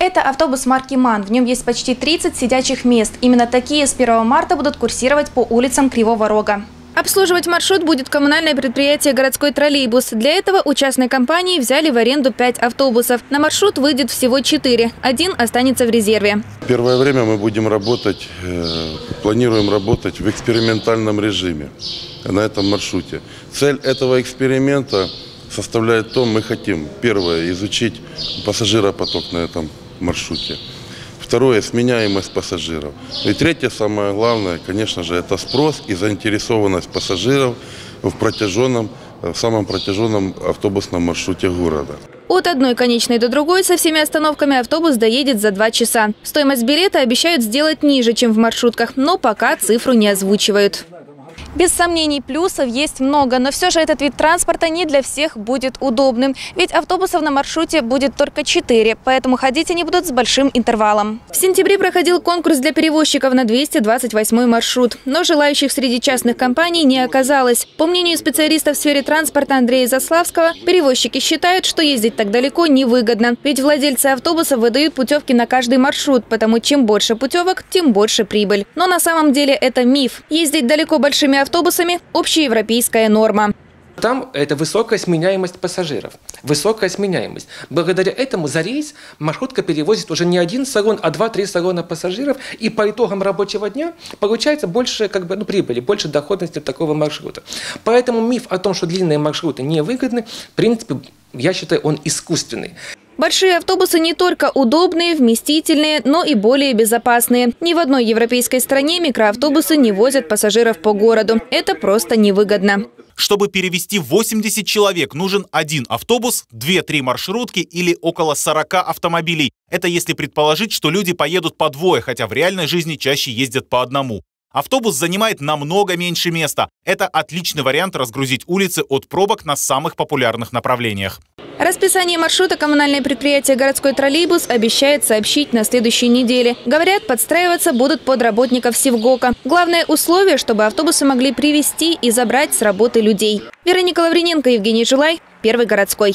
Это автобус марки «МАН». В нем есть почти 30 сидячих мест. Именно такие с 1 марта будут курсировать по улицам Кривого Рога. Обслуживать маршрут будет коммунальное предприятие «Городской троллейбус». Для этого у частной компании взяли в аренду 5 автобусов. На маршрут выйдет всего 4. Один останется в резерве. Первое время мы будем работать, э, планируем работать в экспериментальном режиме на этом маршруте. Цель этого эксперимента составляет то, мы хотим, первое, изучить пассажиропоток на этом маршруте. Второе – сменяемость пассажиров. И третье, самое главное, конечно же, это спрос и заинтересованность пассажиров в протяженном, в самом протяженном автобусном маршруте города. От одной конечной до другой со всеми остановками автобус доедет за два часа. Стоимость билета обещают сделать ниже, чем в маршрутках, но пока цифру не озвучивают. Без сомнений, плюсов есть много, но все же этот вид транспорта не для всех будет удобным. Ведь автобусов на маршруте будет только 4, поэтому ходить они будут с большим интервалом. В сентябре проходил конкурс для перевозчиков на 228 маршрут, но желающих среди частных компаний не оказалось. По мнению специалиста в сфере транспорта Андрея Заславского, перевозчики считают, что ездить так далеко невыгодно. Ведь владельцы автобусов выдают путевки на каждый маршрут, потому чем больше путевок, тем больше прибыль. Но на самом деле это миф. Ездить далеко большими автобусами автобусами – общеевропейская норма. Там это высокая сменяемость пассажиров. Высокая сменяемость. Благодаря этому за рейс маршрутка перевозит уже не один салон, а два-три салона пассажиров. И по итогам рабочего дня получается больше как бы, ну, прибыли, больше доходности такого маршрута. Поэтому миф о том, что длинные маршруты невыгодны, в принципе, я считаю, он искусственный. Большие автобусы не только удобные, вместительные, но и более безопасные. Ни в одной европейской стране микроавтобусы не возят пассажиров по городу. Это просто невыгодно. Чтобы перевести 80 человек, нужен один автобус, 2-3 маршрутки или около 40 автомобилей. Это если предположить, что люди поедут по двое, хотя в реальной жизни чаще ездят по одному. Автобус занимает намного меньше места. Это отличный вариант разгрузить улицы от пробок на самых популярных направлениях. Расписание маршрута коммунальное предприятие «Городской троллейбус» обещает сообщить на следующей неделе. Говорят, подстраиваться будут под работников Севгока. Главное условие, чтобы автобусы могли привести и забрать с работы людей. Вероника Лаврененко, Евгений Жилай, Первый городской.